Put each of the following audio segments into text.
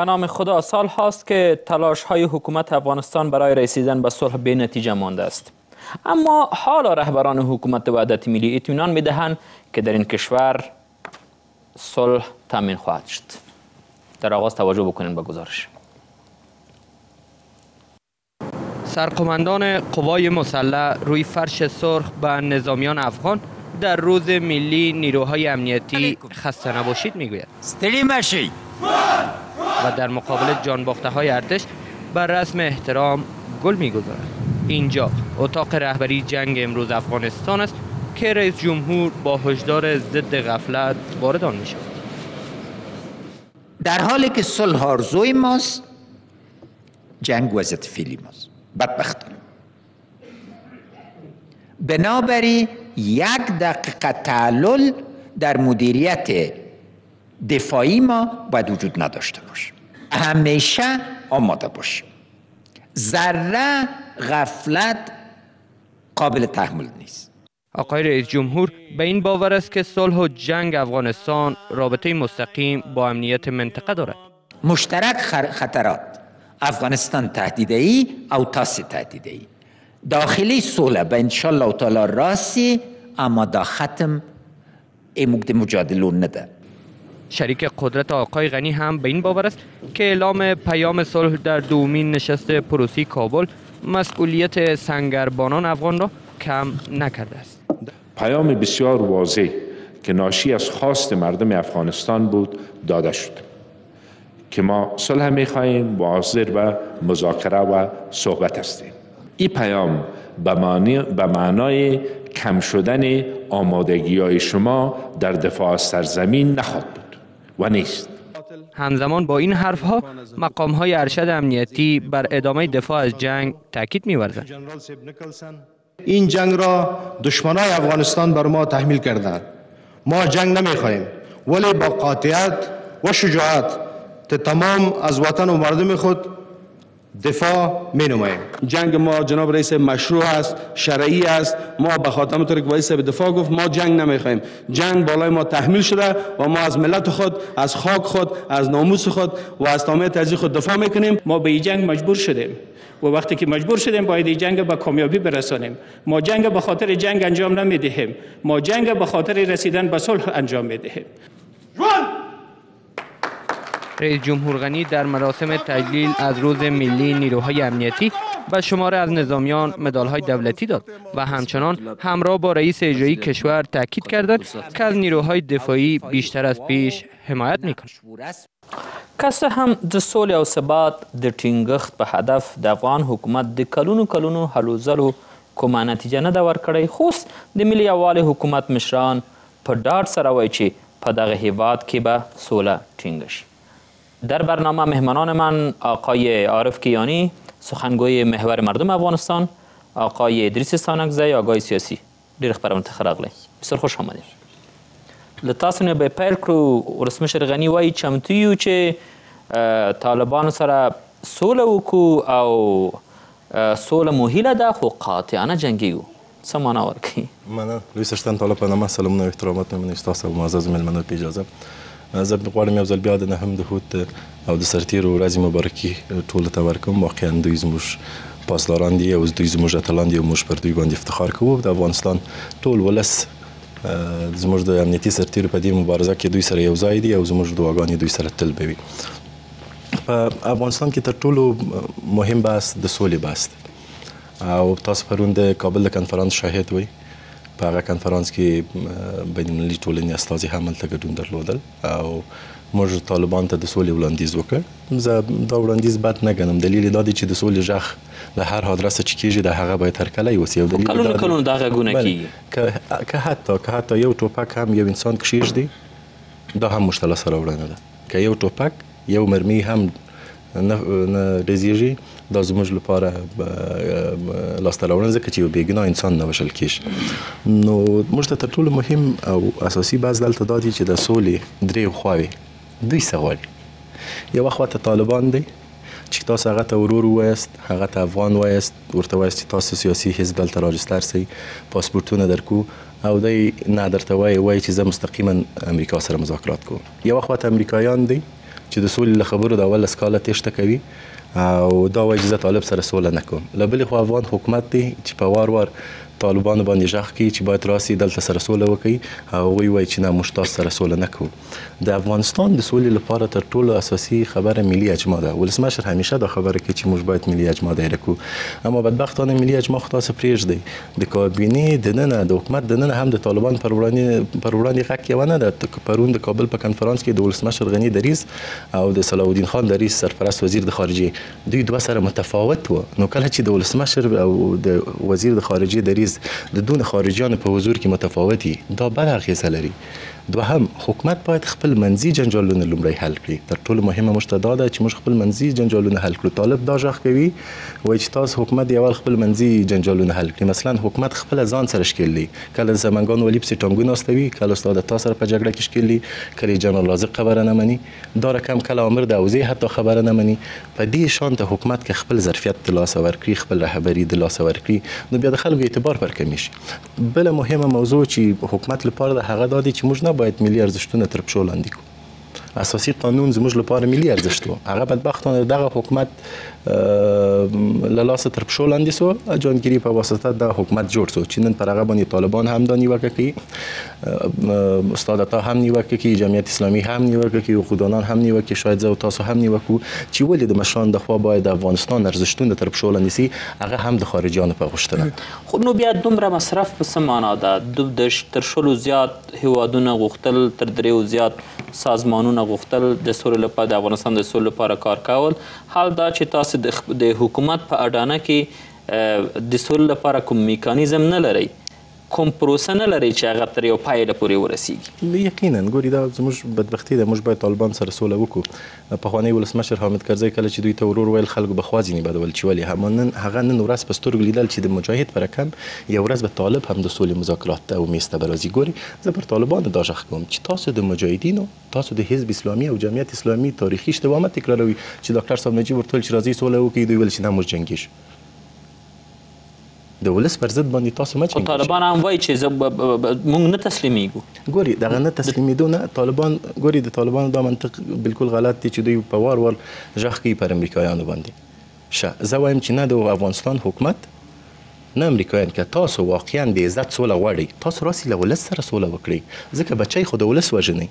به نام خدا سال هاست که تلاش های حکومت افغانستان برای رسیدن به صلح به نتیجه مانده است. اما حالا رهبران حکومت وحدت ملی اطمینان می‌دهند که در این کشور صلح تامین خواهد شد. در آغاز توجه بکنین به گزارش. سرقمندان قوای مسلح روی فرش سرخ به نظامیان افغان در روز ملی نیروهای امنیتی خسته نباشید می‌گوید. و در مقابل جانباخته های ارتش بر رسم احترام گل می‌گذارد. اینجا اتاق رهبری جنگ امروز افغانستان است که رئیس جمهور با هشدار ضد غفلت وارد آن می‌شود. در حالی که صلح آرزوی ماست جنگ وضعیت فعلی ماست. بدبختانه. بنابراین یک دقیقه تعلل در مدیریت دفاعی ما باید وجود نداشته باشه. همیشه آماده باشیم ذره غفلت قابل تحمل نیست. آقای رئیس جمهور به این باور است که صلح و جنگ افغانستان رابطه مستقیم با امنیت منطقه دارد. مشترک خطرات افغانستان تهدیده ای او تاس تهدیده ای داخلی صلح به انشالله تعالی راسی اما دا ختم ایموک مجادلون نده. شریک قدرت آقای غنی هم به این باور است که اعلام پیام صلح در دومین نشست پروسی کابل مسئولیت سنگربانان افغان را کم نکرده است. پیام بسیار واضح که ناشی از خواست مردم افغانستان بود داده شد که ما صلح می خواهیم و حاضر به مذاکره و صحبت هستیم. این پیام به معنای کم شدن آمادگی های شما در دفاع از سرزمین نخواهد و نیست. همزمان با این حرف ها مقام های ارشد امنیتی بر ادامه دفاع از جنگ تاکید می‌ورزند. این جنگ را دشمنای افغانستان بر ما تحمیل کردند. ما جنگ نمی‌خواهیم ولی با قاطعیت و شجاعت تمام از وطن و مردم خود دفاع می نماییم جنگ ما جناب رئیس مشروع است شرعی است. ما به خاطر همونطور که به دفاع گفت ما جنگ نمی‌خوایم. جنگ بالای ما تحمیل شده و ما از ملت خود از خاک خود از ناموس خود و از تمام ترجیح خود دفاع می‌کنیم. ما به این جنگ مجبور شدیم. و وقتی که مجبور شدیم باید این جنگ به کامیابی برسانیم. ما جنگ به خاطر جنگ انجام نمی‌دهیم. ما جنگ به خاطر رسیدن به صلح انجام می‌دهیم. رئیس جمهور غنی در مراسم تجلیل از روز ملی نیروهای امنیتی به شماره از نظامیان مدالهای دولتی داد و همچنان همراه با رئیس اجرایی کشور تاکید کردند که از نیروهای دفاعی بیشتر از پیش حمایت می‌کنند. که هم د سولې او ثبات د ټینګښت په هدف د افغان حکومت د کلونو کلونو هلو ځلو کومه نتیجه نه ده ورکړی خو د ملي یووالي حکومت مشران په ډاډ سره وایي چې په دغه هیواد کې به سوله ټینګه شي. در برنامه مهمانان من آقای عارف کیانی سخنگوی محور مردم افغانستان آقای ادریس سانکزی آقای سیاسی. ډیر خبرونه تخراغلی بسیار خوش آمدید. له تاسو نه به پیل کړو ولسمشر غني وایي چمتو یو چې طالبانو سره سوله وکړو او سوله مو هیله ده خو قاطعانه جنګیږو څه معنا ورکوي؟ مننه. لوی سرشتن طالب په نامه سلامونه او احترامات مې ستاسو معزز مېلمنو په اجازه. زه غواړم یو ځل بیا د نهم د هوت او د سرتیرو ورځې مبارکي ټولو ته ورکوم. واقعا دوی زموږ پاسداران دي او دوی زموږ اتلان دي او موږ پر دوی باندې افتخار کوو. د افغانستان ټول ولس زموږ د امنیتي سرتیرو په دې مبارزه کې دوی سره یو ځای دي او زموږ دعاګانې دوی سره تل به وي. په افغانستان کې تر ټولو مهم بحث د سولې بحث او تاسو پرون د کابل د کنفرانس شاهد وي په هغه کنفرانس کې بین المللي ټولنې استازي هم هلته ګډون درلودل او موږ طالبان ته د سولې وړاندیز وکړ زه دا وړاندیز بد نه ګڼم دلیل دا دی چې د سولې غږ له هر حادثه چې کېږي د هغه باید هرکلی وسي او دلیل کلونه کلونه دا غږونه کېږي که حتی که حتی یو ټوپک هم یو انسان کښېږدي دا هم مشتله سره وړنه ده که یو ټوپک یو مرمي هم نه ریزیږي دا زموږ لپاره لاسته راوړنه ځکه چې یو بېګناه انسان نه وژل کېږي. نو موږ ته تر ټولو مهم او اساسي بحث دلته دا دی چې د سولې درې خواوې دوی څه غواړي؟ یوه خوا ته طالبان دی چې تاسو هغه ته ورور وایست هغه ته افغان وایست ورته وایست چې تاسو سیاسي حزب دلته راجستر سئ پاسپورتونه درکو او دی نه درته وایي وایي چې زه مستقیما امریکا سره مذاکرات کوم. یوه خوا ته امریکایان دی چې د سولې له خبرو د اول کاله تېښته کوي او دا وایي چې زه طالب سره سوله نه کوم. له بلې خوا افغان حکومت دی چې په وار وار طالبانو باندې ژغ کوي چې باید راسي دلته سره سوله وکړي. او هغوی وایي چې نه موږ سره سوله نه د افغانستان د سولې لپاره تر ټولو اساسي خبره ملي اجماع ده. ولسمشر همیشه دا خبره کوي چې موږ باید ملي اجماع دایره اما بدبختانه ملي اجماع خو تاسو پرېږدئ د کابینې دننه د حکومت دننه هم د طالبان پر وړاندې پر وړاندې غږ یوه نه ده. پرون د کابل په کنفرانس کې د ولسمشر غني دریز او د صلاح الدین خان دریز سرپرست وزیر د خارجه دوی دوه سره متفاوت و نو کله چې د ولسمشر او د وزیر د خارجه دریز د دون خارجيانو په حضور کې متفاوتي دا بل اغیزه لري. دوهم حکومت باید خپل منځي جنجالونه لومړی حل کړي. تر ټولو مهمه موږ دا ده چې موږ خپل منځي جنجالونه حل کړو. طالب دا ژغ کوي وایي چې تاسو حکومت اول خپل منځي جنجالونه حل کړي. مثلا حکومت خپل ځان سره شکل دی کله زمنګان ولی پسې ټانګونه استوي کله استاد تاسو سره په جګړه کې شکل دی کله جنرال رازق خبره نه مني. دا رقم کله د اوزې حتی خبره نه مني. په دې شان ته حکومت کې خپل ظرفیت د لاس ورکړي خپل رهبری د لاس ورکړي. نو بیا د خلکو اعتبار پر کمی شي بل مهمه موضوع چې حکومت لپاره د هغه چې موږ نه باید ملي ارزښتونه تر پښو لاندې کړو. اساسي قانون زموږ لپاره ملي ارزښت و هغه بدبختانه دغه حکومت لاسه تر پښو لاندې سو. جانګيري په واسطه د حکومت جوړ سو چې نن پر هغه باندې طالبان هم د نیوکه کوي استاد عطا هم نیوکه کوي جمعیت اسلامي هم نیوکه کوي خودانان هم نیوکه شاید زه او تاسو هم نیوکو چې ولې د مشران د خوا باید افغانستان ارزښتونه تر پښو لاندې سي هغه هم د خارجيانو په غوښتنه. خو نو بیا دومره مصرف په څه معنا ده؟ د تر شلو زیات هیوادونه غوښتل تر دریو زیات سازمانونه غوښتل د سولې لپاره د افغانستان د سولې لپاره کار کول. حال دا چې تاسو د حکومت په اډانه کې د سولې لپاره کوم میکانیزم نه لرئ کوم پروسه نه لري چې هغه تر یو پایله پورې ورسیږي. یقینا. ګوري دا زموږ بدبختی ده. موږ باید طالبان سره سوله وکړو. پخوانی ولسمشر حامد کرزی کله چې دوی ته ورور ویل خلکو به خوازینی بدول چې ولی همنن هغه نن ورځ په سترګو لیدل چې د مجاهد پر یو ورځ به طالب هم د سولې مذاکرات ته میسته برازي ګوري زه پر طالبان دا ژغ کوم چې تاسو د مجاهدینو تاسو د حزب اسلامي او جمعیت اسلامي تاریخي اشتباه تکراروي. چې ډاکټر صاحب نجیب ورته چې راځي سوله وکړي دوی ول نه موږ جنګیږو. د ولس پر ضد باندې تاسو مچ طالبان هم وایي چې موږ نه تسلیمیږو. ګوري دغه نه تسلیمیدو نه طالبان ګوري د طالبانو دا منطق بالکل غلط دی چې دوی په وار وار ژغ کوي پر امریکایانو باندې. شه زه وایم چې نه د افغانستان حکومت نه امریکایان که تاسو واقعا د عزت سوله غواړئ تاسو راسي له ولس سره سوله وکړئ. ځکه بچی خو د ولس وژنئ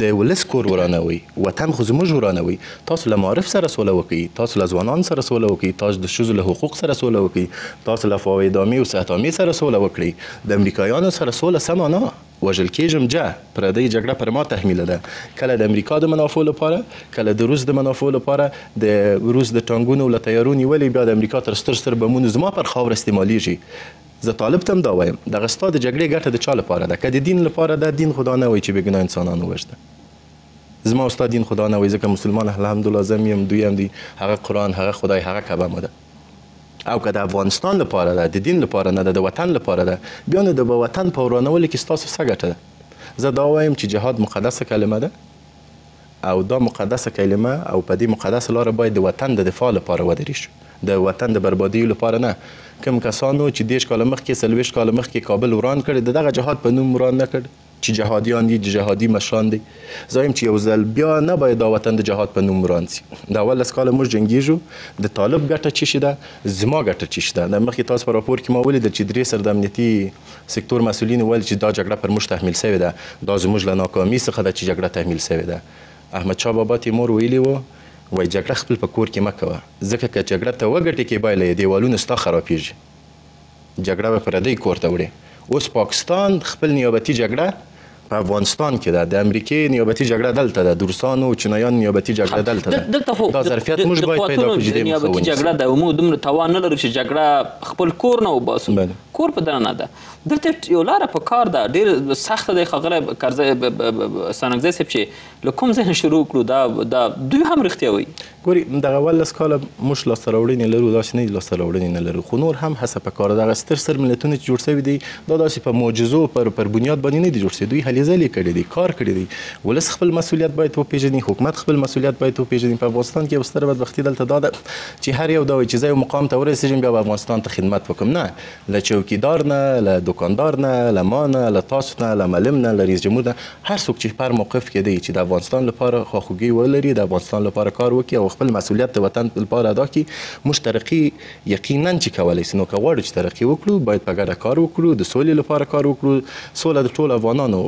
د ولس کور ورانوي. وطن خو زموږ ورانوي. تاسو له معارف سره سوله وکړئ. تاسو له ځوانان سره سوله وکړئ. تاسو د ښځو له حقوق سره سوله وکړئ. تاسو له فوایدامي او صحتامي سره سوله وکړئ. د امریکایانو سره سوله سمه نه. وژل کېږم جه. پردی جګړه پر ما تحمیل ده. کله د امریکا د منافع لپاره کله د روس د منافع لپاره د روس د ټانګونو له تیارو نیولې بیا د امریکا تر ستر ستر بمونو زما پر خاور استعمالیږي زه طالب تم دا وایم. دغه ستا د جګړې ګټه د چا لپاره ده؟ که د دین لپاره ده دین خدا نه وایي چې بېګناه انسانان ووژده زما استاد دین خدا نه وایي ځکه مسلمان الحمدلله زه یم دوی هم دي. هغه قرآن هغه خدای هغه کعبه مو ده. او که د افغانستان لپاره ده د دین لپاره نه ده د وطن لپاره ده بیا نو د وطن په ورانولو کې ستاسو څه ګټه ده؟ زه دا وایم چې جهاد مقدسه کلمه ده. او دا مقدسه کلمه او په دې مقدسه لاره باید د وطن د دفاع لپاره ودرېږو د وطن د بربادي لپاره نه. کوم کسانو چې دیش کال مخکې سلويش کال مخکې کابل وران کړي دغه جهاد په نوم وران نه کړ چې جهادیان دي جهادي مشران دي. زایم چې یو ځل بیا نه باید دا وطن د جهاد په نوم وران سي. دا اول اسکاله موږ جنگیږو د طالب ګټه چی شي ده؟ زما ګټه چی شي ده؟ د مخکې تاسو په راپور کې ما ولیدل چې درې سر د امنیتي سکتور مسولین ول چې دا جګړه پر موږ تحمیل شوې ده. دا زموږ له ناکامۍ څخه ده چې جګړه تحمیل شوې ده احمد شاه بابا تیمور ویلی وو وای جګړه خپل په کور کې مکوه ځکه چې جګړه ته وګټي کې بایله دیوالونه ستا خرابېږي. جګړه به پردی کور ته وړي اوس پاکستان خپل نیابتي جګړه په افغانستان کې ده. د امریکای نیابتي جګړه دلته ده. د روسانو او چینایان نیابتي جګړه دلته ده. دلته خو دا ظرفیت موږ باید پیدا کړو چې نیابتي جګړه ده. موږ دومره توان نه لرو چې جګړه خپل کور نه وباسو. کور په دننه ده. دلته یو لاره په کار ده. ډیر سخت دی خغله کرزه سانګزه سپ چې لکم ذهن شروع کړو دا دوی هم رښتیا وي ګوري دغه ولس کاله موږ لاسته راوړنې لرو داسې نه لاسته راوړنې نه لرو خو نور هم هڅه پکار دغه ستر ستر ملتونه چې جوړ شوي دي دا داسې په معجزو پر پر بنیاد باندې نه دي جوړ شوي دوی هلې ځلې کړي دي کار کړی دی ولس خپل مسولیت باید وپیژني حکومت خپل مسولیت باید وپیژني په افغانستان کې یو ستر بدبختي دلته دا چې هر یو دا وایي چې زه مقام ته ورسېږم بیا به افغانستان ته خدمت وکړم نه له چوکیدار نه له دکاندار نه له ما نه له تاسو نه له معلم نه له رئیس جمهور نه. هر څوک چې پر موقف کې دی چې د افغانستان لپاره خواخوږي ولري د افغانستان لپاره کار وکړي خپل مسولیت وطن لپاره ادا کړي. موږ ترقي یقینا چې کولای شو نو که غواړو چې ترقي وکړو باید په ګډه کار وکړو د سولې لپاره کار وکړو. سوله د ټولو افغانانو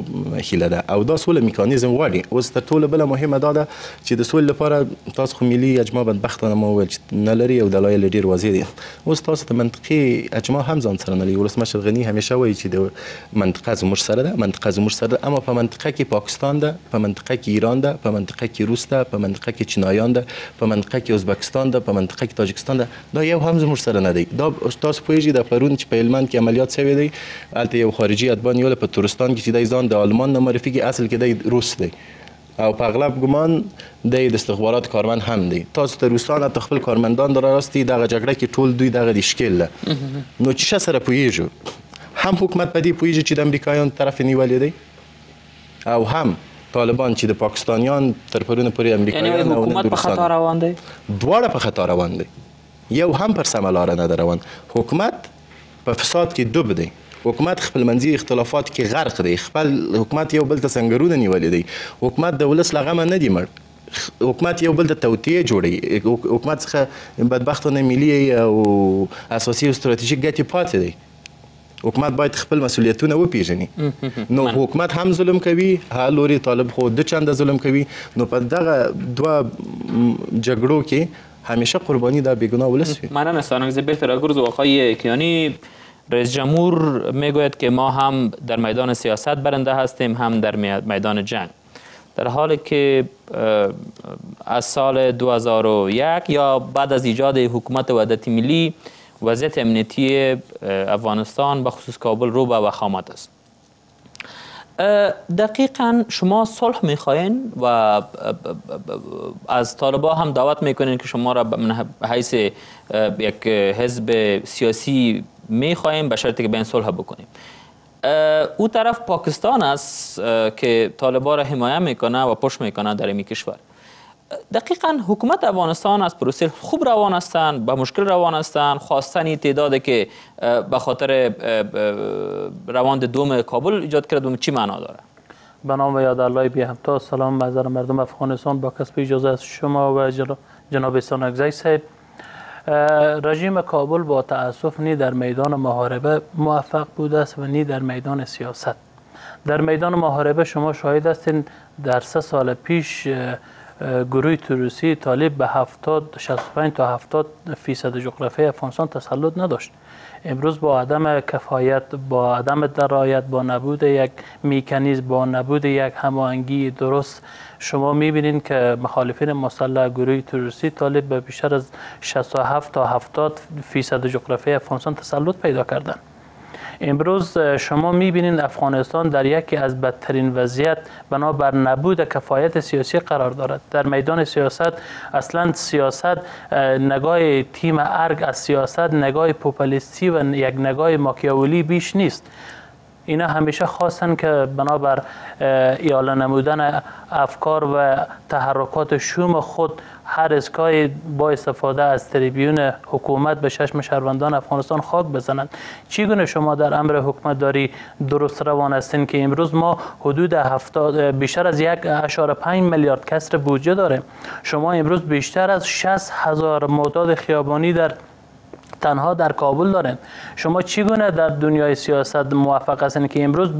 هیله ده او دا سوله میکانیزم غواړي. اوس تر ټولو بل مهمه دا ده چې د سولې لپاره تاسو خو ملي اجماع بدبختانه مو ویل چې نه لري او دلایل ډیر واضح دي. اوس تاسو ته منطقي اجماع هم ځان سره نه لري. ولسمشر غنی همیشه وایي چې د منطقه زموږ سره ده منطقه زموږ سره ده. اما په منطقه کې پاکستان ده په منطقه کې ایران ده په منطقه کې روس ده په منطقه کې چینایان ده. په منطقه کې ازبکستان ده په منطقه کې تاجکستان ده. دا یو هم زموږ سره نه دی. دا تاسو پوهیږئ د پرون چې په هلمند کې عملیات شوی دی هلته یو خارجي اتبان یو په تورستان کې چې دی ځان د آلمان نه معرفي کوي اصل کې دی روس دی. او په اغلب ګمان د استخبارات کارمند هم دی. تاسو ته روسان ته خپل کارمندان در راستي دغه جګړه کې ټول دوی دغه د شکل نو چې سره پوهیږو؟ هم حکومت په دې پوهیږي چې د امریکایانو طرف نیولې دی؟ او هم طالبان چې د پاکستانیان تر پرونه پورې امریکایان یعنی حکومت په خطا روان دی دواړه په خطا روان دي یو هم پر سمه لار نه روان حکومت په فساد کې ډوب دی حکومت خپل منځي اختلافات کې غرق دی خپل حکومت یو بل ته څنګهونه نیولې دی حکومت د ولس لغمه نه دی مړ حکومت یو بل د توطیه جوړي حکومت څخه بدبختانه ملي او اساسي او ستراتیژیک ګټې پاتې دی حکومت باید خپل مسولیتونه وپیژني. نو حکومت هم ظلم کوي لوري طالب خو د چنده ظلم کوي. نو په دغه دوه جګړو کې همیشه قربانی در بیگناه ولس وی منم استانم زبیر فراگرز و آقای کیانی رئیس جمهور می‌گوید که ما هم در میدان سیاست برنده هستیم هم در میدان جنگ. در حالی که از سال 2001 یا بعد از ایجاد حکومت وحدت ملی وضعیت امنیتی افغانستان به خصوص کابل رو به وخامت است. دقیقا شما صلح می‌خواین و از طالبا هم دعوت می‌کنین که شما را به حیث یک حزب سیاسی می‌خوایم به شرطی که به این صلح بکنیم او طرف پاکستان است که طالبا را حمایه می‌کنه و پشت می‌کنه در این کشور. دقیقا حکومت افغانستان از پروسه خوب روان هستند به مشکل روان هستند خواستنی تعداد که به خاطر روند دوم کابل ایجاد کرد چی معنا داره؟ به نام یاد الله بی همتا سلام مزار مردم افغانستان. با کسب اجازه از شما و جناب سانگزی صاحب. رژیم کابل با تاسف نی در میدان محاربه موفق بوده است و نی در میدان سیاست. در میدان محاربه شما شاهد هستین در سه سال پیش گروه تروریستی طالب به 70 65 تا 70 فیصد جغرافی افغانستان تسلط نداشت. امروز با عدم کفایت با عدم درایت با نبود یک میکانیزم با نبود یک هماهنگی درست شما می‌بینید که مخالفین مسلح گروه تروریستی طالب به بیشتر از 67 تا 70 فیصد جغرافی افغانستان تسلط پیدا کردند. امروز شما می‌بینید افغانستان در یکی از بدترین وضعیت بنابر نبود کفایت سیاسی قرار دارد. در میدان سیاست اصلا سیاست نگاه تیم ارگ از سیاست نگاه پوپولیستی و یک نگاه ماکیاولی بیش نیست. اینا همیشه خواستن که بنابر ایاله نمودن افکار و تحرکات شوم خود هر اسکای با استفاده از تریبیون حکومت به چشم شهروندان افغانستان خاک بزنند. چگونه شما در امر حکومت داری درست روان هستین که امروز ما حدود هفتاد بیشتر از یک اشاره پنج میلیارد کسر بودجه داریم. شما امروز بیشتر از 60 هزار معتاد خیابانی در تنها در کابل داریم شما چگونه در دنیای سیاست موفق هستین که امروز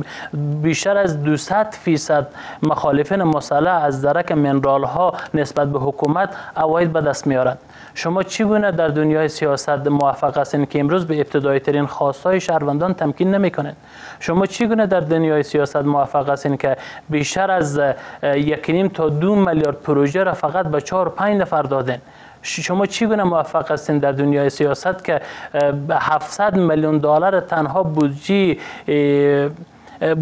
بیشتر از 200 فیصد مخالفین مسلح از درک منرال ها نسبت به حکومت اواید به دست میارند شما چگونه در دنیای سیاست موفق هستین که امروز به ابتدایی ترین خواستای شهروندان تمکین نمی‌کنین شما چگونه در دنیای سیاست موفق هستین که بیشتر از یک تا دو میلیارد پروژه را فقط به 4 5 نفر دادین؟ شما چگونه موفق هستین در دنیای سیاست که 700 میلیون دلار تنها بودجه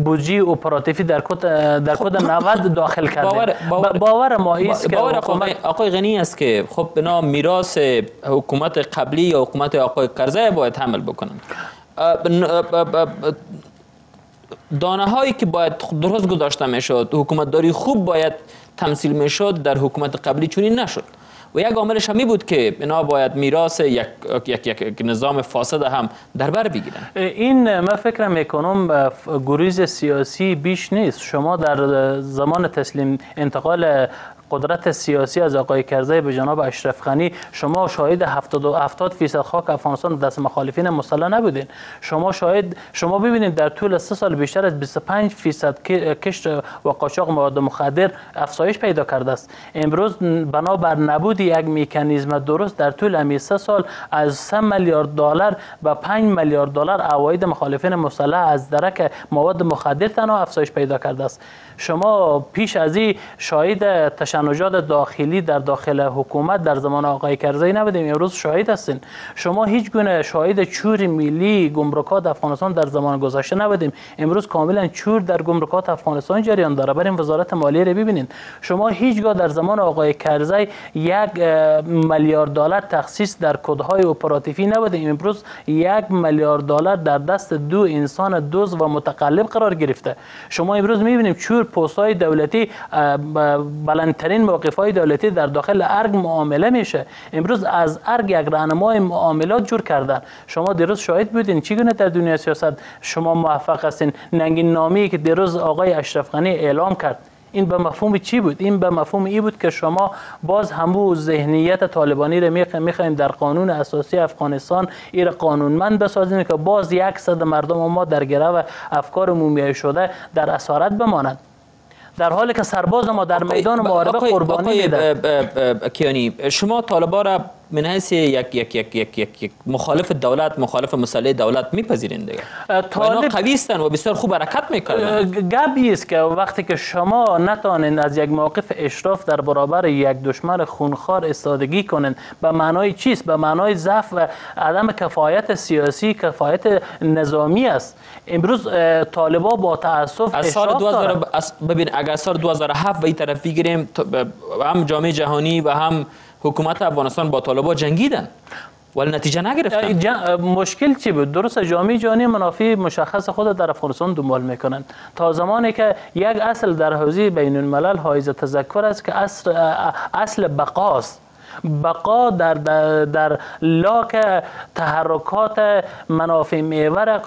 بودجه اپراتیفی در کد در کد 90 داخل کرده. باور- باور- باور ما است که باور حکومت آقای, آقای غنی است که خب بنا میراث حکومت قبلی یا حکومت آقای کرزی باید حمل بکنن. دانه هایی که باید درست گذاشته می‌شد حکومت داری خوب باید تمثیل می‌شد در حکومت قبلی چنین نشد. و یک عاملش همی بود که اینا باید میراث یک, یک, یک, یک نظام فاسد هم در بر بگیرن. این من فکر می‌کنم گریز سیاسی بیش نیست. شما در زمان تسلیم انتقال قدرت سیاسی از آقای کرزی به جناب اشرف غنی شما شاهد 70 70 درصد خاک افغانستان دست مخالفین مسلح نبودین. شما شاهد شما ببینید در طول سه سال بیشتر از 25 درصد کشت و قاچاق مواد مخدر افزایش پیدا کرده است. امروز بنابر نبود یک مکانیزم درست در طول همین سه سال از 3 میلیارد دلار به 5 میلیارد دلار عواید مخالفین مسلح از درک مواد مخدر تنها افزایش پیدا کرده است. شما پیش از این شاهد تشنجات داخلی در داخل حکومت در زمان آقای کرزی نبودیم. امروز شاهد هستین. شما هیچ گونه شاهد چور ملی گمرکات افغانستان در زمان گذشته نبودیم. امروز کاملا چور در گمرکات افغانستان جریان داره. بریم وزارت مالیه رو ببینید شما هیچگاه در زمان آقای کرزی یک میلیارد دلار تخصیص در کدهای اپراتیفی نبودیم. امروز یک میلیارد دلار در دست دو انسان دوز و متقلب قرار گرفته. شما امروز می‌بینیم چور پست های دولتی بلندترین موقف های دولتی در داخل ارگ معامله میشه. امروز از ارگ یک راهنمای معاملات جور کردن. شما دیروز شاهد بودین. چی گونه در دنیا سیاست شما موفق هستین؟ ننگین نامی که دیروز آقای اشرف غنی اعلام کرد. این به مفهوم چی بود؟ این به مفهوم ای بود که شما باز همو ذهنیت طالبانی رو می‌خوایم در قانون اساسی افغانستان این قانونمند بسازیم که باز یک صد مردم ما در گرو افکار مومیایی شده در اسارت بمانند در حالی که سرباز ما در میدان محاربه قربانی میده. کیانی شما طالبا را من حیث یک یک یک یک یک, یک مخالف دولت مخالف مسئله دولت میپذیرین دیگه. طالب قوی هستن و بسیار خوب حرکت می‌کنن گپی است که وقتی که شما نتانین از یک موقف اشراف در برابر یک دشمن خونخوار استادگی کنین به معنای چیست؟ به معنای ضعف و عدم کفایت سیاسی کفایت نظامی است. امروز طالبا با تاسف از سال 2000 ببین اگر سال 2007 به این طرف بگیریم هم جامعه جهانی و هم حکومت افغانستان با طالبا جنگیدن. ولی نتیجه نگرفتن. جن... مشکل چی بود؟ درست جامعه جهانی منافع مشخص خود در افغانستان دنبال می‌کنند تا زمانی که یک اصل در حوزه بین الملل حائز تذکر است که اصل اصل بقاست بقا در, در, در لاک تحرکات منافع محور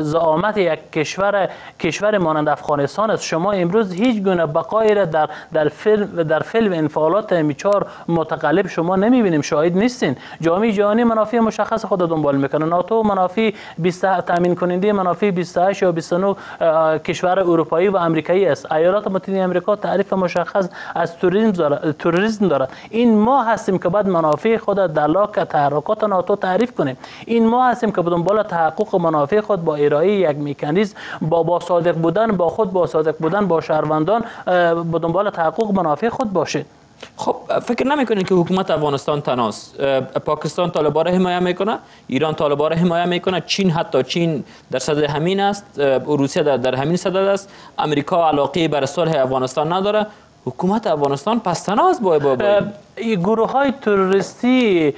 زعامت یک کشور کشور مانند افغانستان است. شما امروز هیچ گونه بقایی را در در فیلم در فیلم انفعالات میچار متقلب شما نمی‌بینیم. شاهد نیستین. جامعه جهانی منافع مشخص خود دنبال می‌کنه. ناتو منافع 20 تامین کننده منافع 28 یا 29 کشور اروپایی و آمریکایی است. ایالات متحده آمریکا تعریف مشخص از توریسم دارد. این ما هستیم. که بعد منافع خود در لاک تحرکات ناتو تعریف کنیم. این ما هستیم که به دنبال تحقق منافع خود با ارائه یک مکانیزم با با صادق بودن با خود با صادق بودن با شهروندان به دنبال تحقق منافع خود باشید خب فکر نمی‌کنید که حکومت افغانستان تناس. پاکستان طالبان را حمایت می‌کنه ایران طالبان را حمایت می‌کنه چین حتی چین در صدد همین است روسیه در, در همین صدد است. امریکا علاقه بر صلح افغانستان نداره. حکومت افغانستان پس تناز با با گروه های تروریستی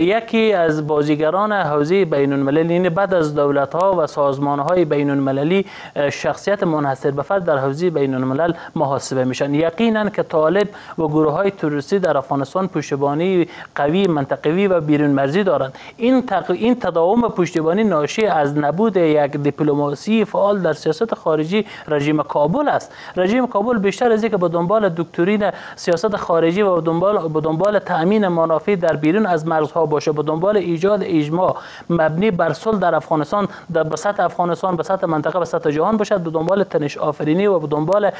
یکی از بازیگران حوزه بین المللی یعنی بعد از دولت ها و سازمان های بین المللی شخصیت منحصر به فرد در حوزه بین الملل محاسبه میشن. یقینا که طالب و گروه های تروریستی در افغانستان پشتیبانی قوی منطقوی و بیرون مرزی دارند. این تق... این تداوم پشتیبانی ناشی از نبود یک دیپلماسی فعال در سیاست خارجی رژیم کابل است. رژیم کابل بیشتر از اینکه به دنبال دکترین سیاست خارجی و دنبال به دنبال تأمین منافع در بیرون از مرزها باشه. به دنبال ایجاد اجماع مبنی بر صلح در افغانستان در به افغانستان به منطقه به جهان باشد. به دنبال تنش آفرینی و به دنبال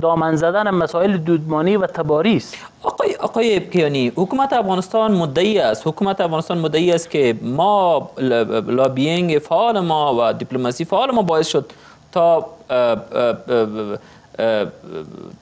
دامن زدن مسائل دودمانی و تباری است. آقای آقای کیانی حکومت افغانستان مدعی است. حکومت افغانستان مدعی است که ما لابینگ فعال ما و دیپلماسی فعال ما باعث شد تا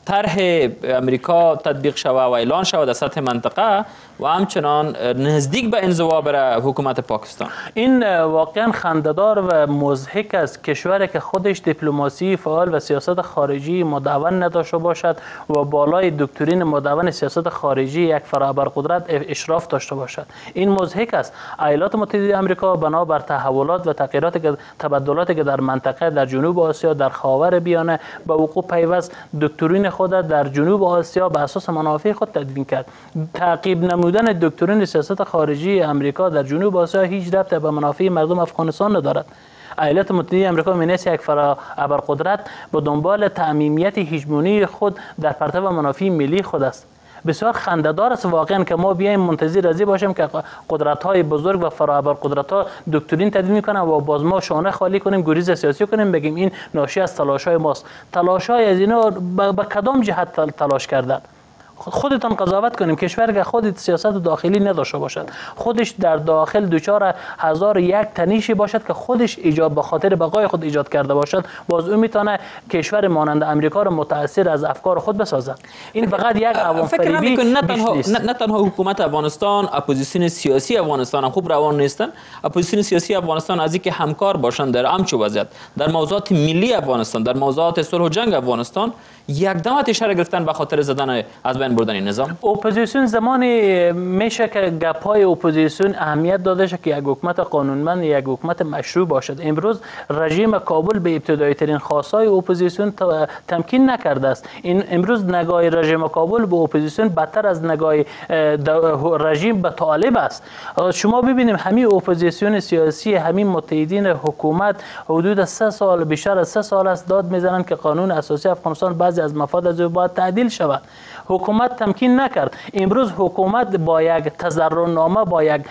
طرح امریکا تطبیق شوه و اعلان شوه در سطح منطقه. و همچنان نزدیک به انزوا بره حکومت پاکستان. این واقعا خنددار و مضحک است. کشوری که خودش دیپلماسی فعال و سیاست خارجی مدون نداشته باشد و بالای دکترین مدون سیاست خارجی یک فرابر قدرت اشراف داشته باشد. این مضحک است. ایالات متحده آمریکا بنابر تحولات و تغییرات که تبدلاتی که در منطقه در جنوب آسیا در خاور بیانه به وقوع پیوست دکترین خود در جنوب آسیا به اساس منافع خود تدوین کرد. تعقیب نمودن دکترین سیاست خارجی امریکا در جنوب آسیا هیچ ربط به منافع مردم افغانستان ندارد. ایالات متحده آمریکا مینست یک فرا ابرقدرت به دنبال تعمیمیت هیجمونی خود در پرتو منافع ملی خود است. بسیار خندهدار است واقعا که ما بیایم منتظر ازی باشیم که قدرت های بزرگ و فرابر قدرت ها دکترین تدوین کنن و باز ما شانه خالی کنیم گریز سیاسی کنیم بگیم این ناشی از تلاش های ماست. تلاش های از اینا به کدام جهت تلاش کردن؟ خودتان قضاوت کنیم. کشور که خود سیاست داخلی نداشته باشد. خودش در داخل دوچار هزار یک تنیشی باشد که خودش ایجاد به خاطر بقای خود ایجاد کرده باشد. باز او می‌تونه کشور مانند امریکا رو متاثر از افکار خود بسازد. این فقط یک عوام فریبی نه تنها نه تنها حکومت افغانستان اپوزیسیون سیاسی افغانستان هم خوب روان نیستن. اپوزیسیون سیاسی افغانستان از اینکه همکار باشند در همچو وضعیت. در موضوعات ملی افغانستان در موضوعات صلح و جنگ افغانستان یک دمت اشاره گرفتن به خاطر زدن از بین بردن این نظام. اپوزیسیون زمانی میشه که گپای اپوزیسیون اهمیت داده شه که یک حکومت قانونمند یک حکومت مشروع باشد. امروز رژیم کابل به ابتدایی ترین خواستای اپوزیسیون تمکین نکرده است. این امروز نگاه رژیم کابل به اپوزیسیون بدتر از نگاه رژیم به طالب است. شما ببینیم همین اپوزیسیون سیاسی همین متحدین حکومت حدود سه سال بیشتر از سه سال است داد می‌زنند که قانون اساسی افغانستان بعضی از مفاد از او باید تعدیل شود. حکومت تمکین نکرد. امروز حکومت با یک تضرع نامه با یک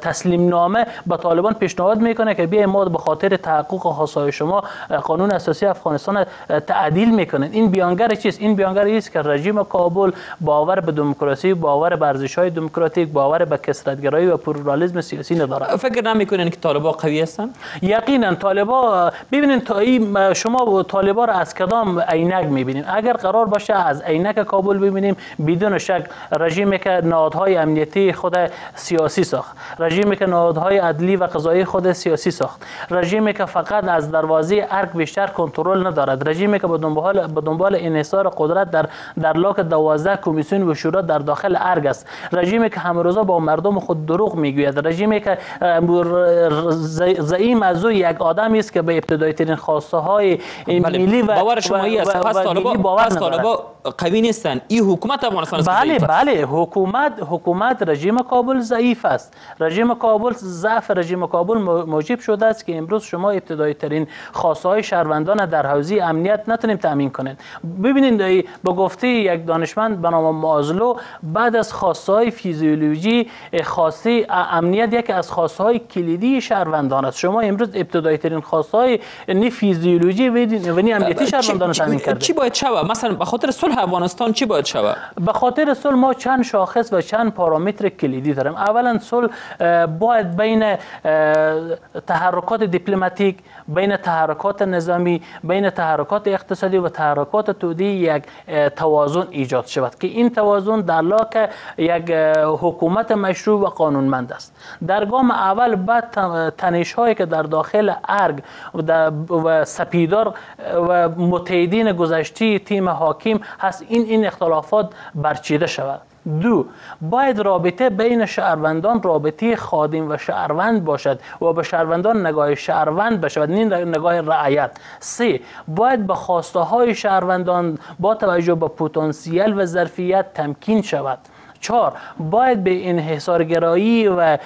تسلیم نامه به طالبان پیشنهاد می‌کنه که بیا ما به خاطر تحقق خواستهای شما قانون اساسی افغانستان تعدیل می‌کنن این بیانگر چیست؟ این بیانگر است که رژیم کابل باور به دموکراسی باور به ارزش های دموکراتیک باور به کثرتگرایی و پلورالیسم سیاسی ندارد. فکر نمی‌کنین که طالبان قوی هستن؟ یقینا طالبان ببینید تا شما طالبان را از کدام عینک می‌بینید اگر قرار باشه از عینک کابل ببینیم. بدون شک رژیمی که نهادهای امنیتی خود سیاسی ساخت. رژیمی که نهادهای عدلی و قضایی خود سیاسی ساخت. رژیمی که فقط از دروازه ارگ بیشتر کنترل ندارد. رژیمی که به دنبال به دنبال انحصار قدرت در در لاک 12 کمیسیون و شورا در داخل ارگ است. رژیمی که همروزه با مردم خود دروغ می‌گوید. رژیمی که زعیم از او یک آدمی است که به ابتدایی ترین خواسته های بله. ملی و باور شما است. پس طالبان قوی نیستن. حکومت افغانستان بله بله. حکومت حکومت رژیم کابل ضعیف است. رژیم کابل ضعف رژیم کابل موجب شده است که امروز شما ابتدایی ترین خواسته های شهروندان در حوزه امنیت نتونیم تامین کنید ببینید به گفته یک دانشمند به نام مازلو بعد از خواسته های فیزیولوژی خواسته امنیت یک از خواسته های کلیدی شهروندان است. شما امروز ابتدایی ترین خواسته های نی فیزیولوژی و نی امنیتی شهروندان تامین کرده. چی باید شود مثلا به خاطر صلح افغانستان چی باید شود. به خاطر صلح ما چند شاخص و چند پارامتر کلیدی داریم. اولا صلح باید بین تحرکات دیپلماتیک بین تحرکات نظامی بین تحرکات اقتصادی و تحرکات تودی یک توازن ایجاد شود که این توازن در لاک یک حکومت مشروع و قانونمند است. در گام اول بعد تنش هایی که در داخل ارگ و سپیدار و متحدین گذشتی تیم حاکم هست این این اختلافات برچیده شود. دو. باید رابطه بین شهروندان رابطه خادم و شهروند باشد و به شهروندان نگاه شهروند بشود نه نگاه رعیت سه. باید به خواسته های شهروندان با توجه به پتانسیل و ظرفیت تمکین شود. چهار. باید به انحصارگرایی و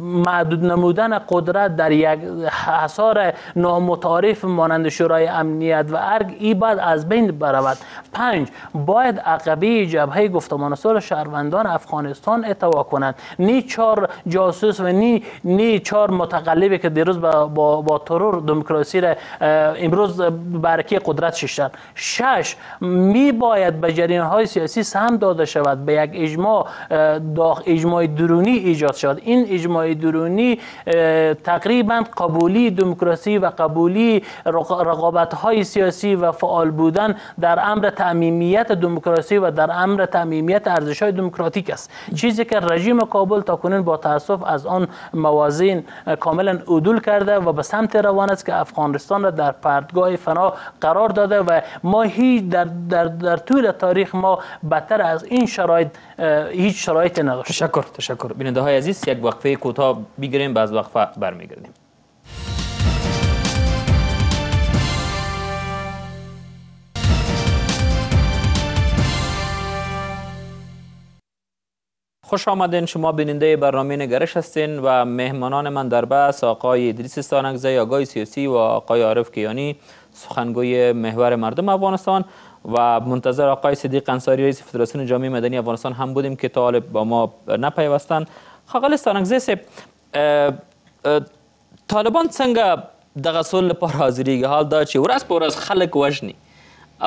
معدود نمودن قدرت در یک حصار نامتعارف مانند شورای امنیت و ارگ ای باید از بین برود. پنج. باید عقبه جبهه گفتمان صلح شهروندان افغانستان اتوا کنند. نی چهار جاسوس و نی نی چهار متقلبی که دیروز با, با, با ترور دموکراسی را امروز برکی قدرت ششتن. شش. می باید به جریان های سیاسی سهم داده شود. به یک اجماع داخ اجماع درونی ایجاد شد این اجماع درونی تقریبا قبولی دموکراسی و قبولی رقابت های سیاسی و فعال بودن در امر تعمیمیت دموکراسی و در امر تعمیمیت ارزش های دموکراتیک است. چیزی که رژیم کابل تا کنون با تاسف از آن موازین کاملا عدول کرده و به سمت روان است که افغانستان را در پردگاه فنا قرار داده و ما هیچ در, در, در طول تاریخ ما بدتر از این شرایط هیچ شرایط نداشت. تشکر تشکر. بیننده های عزیز یک وقفه کوتاه بگیریم بعد وقفه برمیگردیم. خوش آمدین. شما بیننده برنامه نگرش هستین و مهمانان من در بحث آقای ادریس سانگزی آقای سیاسی و آقای عارف کیانی سخنگوی محور مردم افغانستان. و منتظر آقای صدیق انصاری رئیس فدراسیون جامعه مدنی افغانستان هم بودیم که طالب با ما نپیوستن. خاقل سانگزی سپ طالبان څنګه دغه سول لپاره حاضرېږي حال دا چې ورځ په ورځ خلک وژني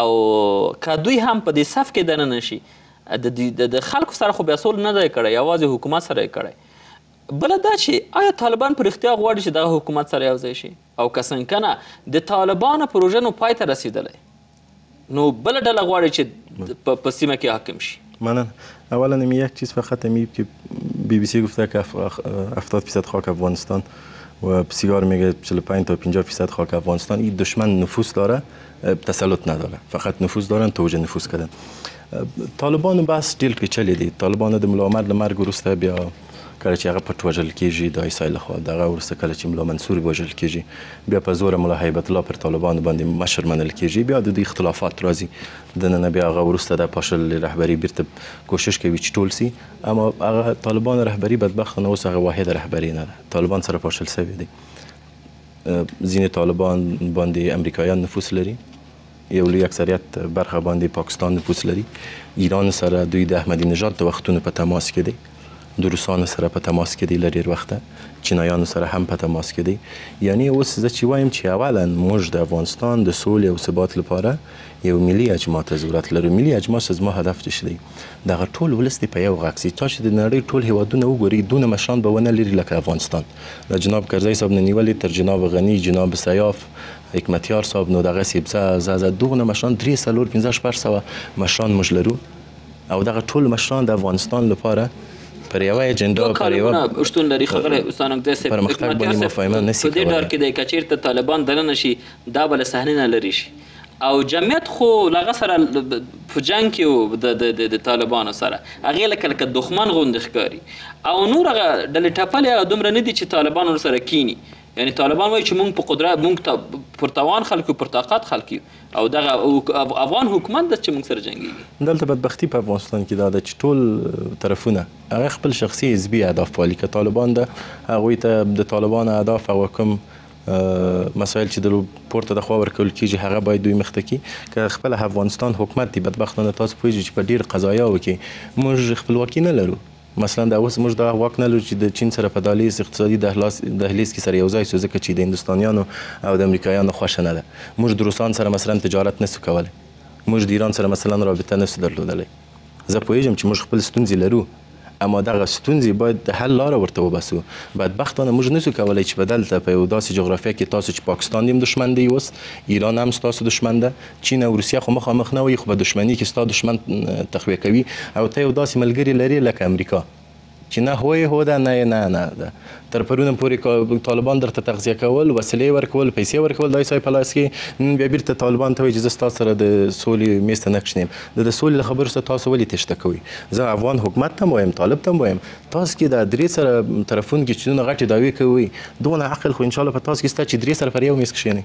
او که دوی هم په دې صف کې دننه شي د خلکو سره خو بیا سول نه دی کړی یوازې حکومت سره یې کړی. بله دا چې آیا طالبان په رښتیا غواړي چې دغه حکومت سره یوځای شي؟ او که څنګه نه د طالبانو پروژه نو پای ته رسیدلی نو بله ډله غواړي چې په سیمه کې حاکم شي. منن اولا یک چیز فقط امید که بی بی سی گفته که 70 درصد خاک افغانستان و بسیار میگه 45 تا 50 درصد خاک افغانستان. این دشمن نفوذ داره تسلط نداره. فقط نفوذ دارن توجه نفوذ کردن. طالبان بس ډیر پیچلې دي طالبان د ملا عمر له مرګ وروسته بیا کله چې هغه پټ وژل کیږي د ایسای لخوا دغه ورسته کله چې ملا منصور وژل کیږي بیا په زور ملا الله پر طالبان باندې مشر منل کیږي بیا د اختلافات راځي. د نن بیا هغه ورسته د پاشل رهبری بیرته کوشش کوي چې ټول سي اما هغه طالبان رهبری بدبخت نه اوس هغه واحد رهبری نه ده. طالبان سره پاشل سوي دي. ځینې طالبان باندې امریکایان نفوذ لري. یو لوی اکثریت برخه باندې پاکستان نفوذ لري. ایران سره دوی د احمدی نژاد د وختونو په تماس کې دي. د روسانو سره په تماس کې دي لري وخته چینایانو سره هم په تماس کې دي یعنی اوس زه چې وایم چې اولا موږ د افغانستان د سولې او ثبات لپاره یو ملي اجماع ته ضرورت لرو ملي اجماع زما هدف څه دی دغه ټول ولست په یو غږ سي چې د نړۍ ټول هیوادونه وګوري دونه مشان به ونه لري لکه افغانستان د جناب کرزی صاحب نیولې تر جناب غنی جناب سیاف حکمتیار صاحب نو دغه سیبزه زازه دغه مشران 3 سالور 15 شپږ سوه مشران موږ لرو او دغه ټول مشران د افغانستان لپاره پر یو اجنډا پر یو شتون لري خبره استانګ د پرمختګ باندې مفاهمه نسی په دې ډار کې د کچیرته طالبان دننه شي دا بل صحنه نه لري شي او جمعیت خو لغه سره په جنگ کې د د د طالبانو سره هغه لکه لکه دښمن غوند ښکاری او نور هغه د ټپلې دومره نه دي چې طالبان سره کینی یعنی طالبان وایي چې مونږ په قدرت مونږ ته پر توان خلکو پر طاقت خلکو او دغه افغان حکومت د چې مونږ سره جنگي دلته بدبختی په افغانستان کې دا د ټول طرفونه هغه خپل شخصي حزبي اهداف پالي. که طالبان د هغه ته د طالبان اهداف او کوم مسایل چې د پورته د خوا ورکول کیږي هغه باید دوی مخته کی که خپل افغانستان حکومت دی بدبختانه تاسو پوهیږئ چې په ډیر قضایا وکي موږ خپلواکي نه لرو مثلا دا اوس موږ دا واک نه لرو چې د چین سره په دهلیز اقتصادي دهلیز دهلیز کې سره یو ځای شو ځکه چې د هندستانیانو او د امریکایانو خوښه نه ده. موږ د روسان سره مثلا تجارت نسو کولای. موږ د ایران سره مثلا رابطه نسو درلودلی زه پوهیږم چې موږ خپل ستونزې لرو اما دغه ستونزې باید د حل لاره ورته وباسو. بدبختانه موږ نسو کولای چې بدلته په یو داسې جغرافیه کې تاسو چې پاکستان دیم دشمن دی اوس ایران هم ستاسو دشمن ده چین او روسیه خو مخامخ نه وي خو په دشمنی کې ستاسو دشمن تخویه کوي. او ته یو داسې ملګری لري لکه امریکا چې نه هوی هو ده نه نه نه ده. تر پرونه پورې طالبان درته تغذیه کول وسلې ورکول پیسې ورکول دای سای په لاس کې نن بیا بیرته طالبان ته اجازه تاسو سره د سولې میسته نه کښنیم د سولې خبرو سره تاسو ولې تشته کوي زه افغان حکومت ته وایم طالب ته وایم. تاسو کې د درې سره طرفون کې چې غټي داوی کوي دونه عقل خو ان شاء الله په تاسو کې ست چې درې سره پر یو میس کښینی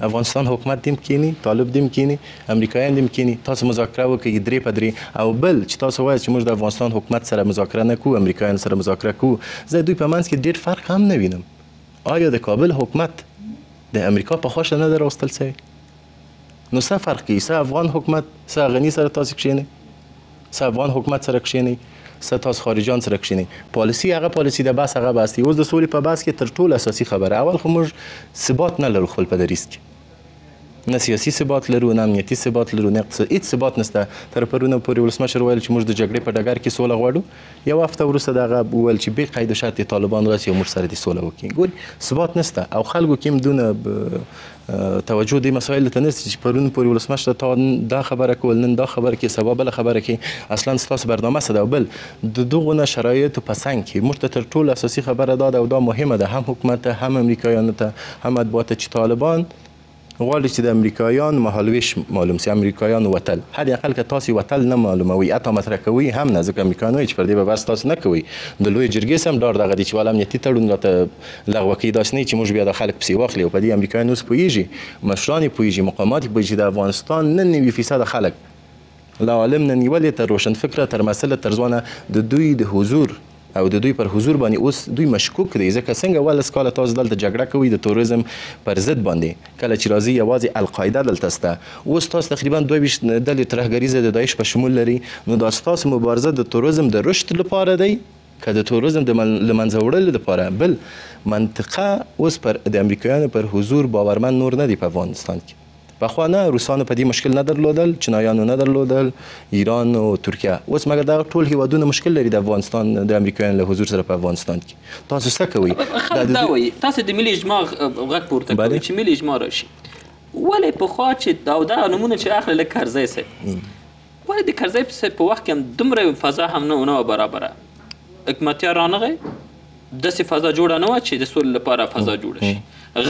افغانستان حکومت دیم کینی طالب دیم کینی امریکایان دیم کینی. تاسو مذاکره وکړئ درې په درې. او بل چې تاسو وایئ چې موږ د افغانستان حکومت سره مذاکره نه کوو امریکایان سره مذاکره کوو زه دوی په منځ کې ډېر فرق هم نه وینم. آیا د کابل حکومت د امریکا په خوښه نه ده راوستل سوی؟ نو څه فرق کوي؟ څه افغان حکومت څه غني سره تاسو کښینئ څه افغان حکومت سره کښینئ ستاس خارجان سره کښینی پالیسی هغه پالیسی د بس هغه بس اوس د سولې په بس کې تر ټولو اساسي خبره. اول خو موږ ثبات نه لرو خپل په دریس کې نه سیاسي ثبات لرو نه امنیتي ثبات لرو نه اقتصادي هیڅ ثبات نشته تر پرونه پورې ولسمشر ویل چې موږ د جګړې په ډګر کې سوله غواړو یو هفته وروسته دغه ویل چې بې قید و شرط طالبان راسي او موږ سره دې سوله وکړي ګوري ثبات نشته او خلکو کې هم دونه توجه دې مسایل ته نشته چې پرون پورې ولسمشر تا دا خبره کول نن دا خبره کې سبا بل خبره کې اصلا ستاسو برنامه څه ده بل د دغه نه شرایطو په څنګ کې موږ ته تر ټولو اساسي خبره دا ده او دا مهمه ده هم حکومت ته هم امریکایانو ته هم مطبوعات چې طالبان غواړي چې د امریکایان مهالویش معلوم سي امریکایان وتل هر اقل که تاسو وتل نه معلوموي اته مطرح کوي هم نه ځکه امریکایانو چې پر دې به بس تاسو نه کوي د لوی جرګې سم ډار دغه دي چې ول امنیتي تړون راته لغوه کوي داسې نه چې موږ بیا د خلک پسې واخلي. او په دې امریکایان اوس پوهیږي مشران پوهیږي مقامات پوهیږي د افغانستان نه نوي فیصد خلک لا عالم نه نیولې تر روشن فکره تر مسله تر ځوانه د دوی د حضور. او د دوی پر حضور باندې اوس دوی مشکوک دي ځکه څنګه ول اسکاله تاسو دلته جګړه کوي د توریزم پر ضد باندې. کله چې راځي یوازې القاعده دلته سته. اوس تاسو تقریبا دوه ویشت ډلې ترهګریزه د داعش په شمول لري. نو دا تاسو مبارزه د توریزم د رشد لپاره دی که د توریزم د لمنځه وړلو لپاره. بل منطقه اوس پر د امریکایانو پر حضور باورمن نور نه دی په افغانستان کې پخوا نه روسانو په دې مشکل نه درلودل چینایانو نه درلودل ایران او ترکیه. اوس مګر دا ټول هیوادونه مشکل لري د افغانستان د امریکایانو له حضور سره په افغانستان کې. تاسو څه کوي دا وایي تاسو د ملي اجماع غږ پورته کوي چې ملي اجماع راشي. ولې په خوا چې دا دا نمونه چې اخلي له کرزی سه ولې د کرزی په وخت کې هم دومره فضا هم نه نه برابره. حکمتیار رانغه د سی فضا جوړه نه و چې د سول لپاره فضا جوړه شي.